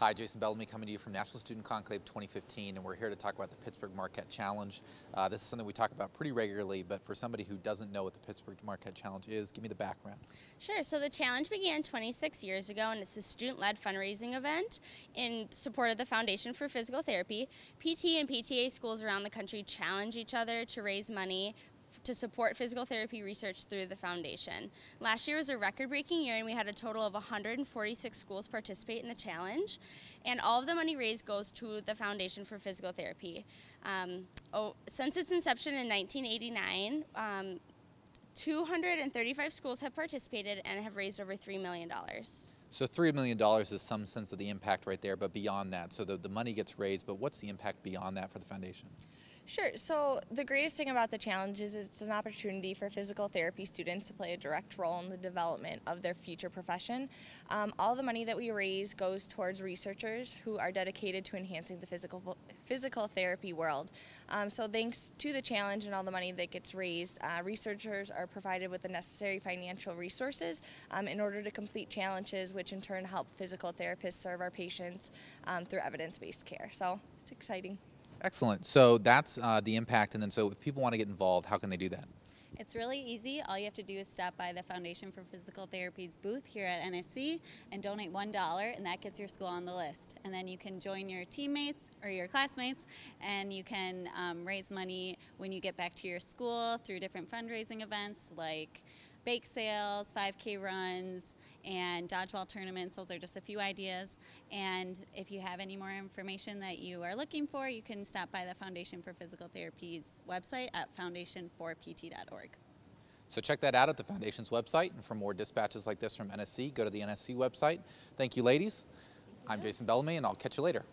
Hi, Jason Bellamy coming to you from National Student Conclave 2015, and we're here to talk about the Pittsburgh Marquette Challenge. Uh, this is something we talk about pretty regularly, but for somebody who doesn't know what the Pittsburgh Marquette Challenge is, give me the background. Sure. So the challenge began 26 years ago, and it's a student-led fundraising event in support of the Foundation for Physical Therapy. PT and PTA schools around the country challenge each other to raise money to support physical therapy research through the foundation. Last year was a record-breaking year, and we had a total of 146 schools participate in the challenge, and all of the money raised goes to the Foundation for Physical Therapy. Um, oh, since its inception in 1989. Um, 235 schools have participated and have raised over $3 million. So $3 million is some sense of the impact right there, but beyond that, so the, the money gets raised, but what's the impact beyond that for the foundation? Sure. So the greatest thing about the challenge is it's an opportunity for physical therapy students to play a direct role in the development of their future profession. Um, all the money that we raise goes towards researchers who are dedicated to enhancing the physical physical therapy world. Um, so thanks to the challenge and all the money that gets raised, uh, researchers are provided with the necessary financial resources um, in order to complete challenges, which in turn help physical therapists serve our patients um, through evidence-based care. So it's exciting. Excellent. So that's uh, the impact, and then so if people want to get involved, how can they do that? It's really easy. All you have to do is stop by the Foundation for Physical Therapy's booth here at NSC and donate $1, and that gets your school on the list. And then you can join your teammates or your classmates, and you can um, raise money when you get back to your school through different fundraising events like bake sales, 5K runs, and dodgeball tournaments. Those are just a few ideas. And if you have any more information that you are looking for, you can stop by the Foundation for Physical Therapy's website at foundation4pt.org. So check that out at the Foundation's website, and for more dispatches like this from NSC, go to the NSC website. Thank you, ladies. I'm Jason Bellamy, and I'll catch you later.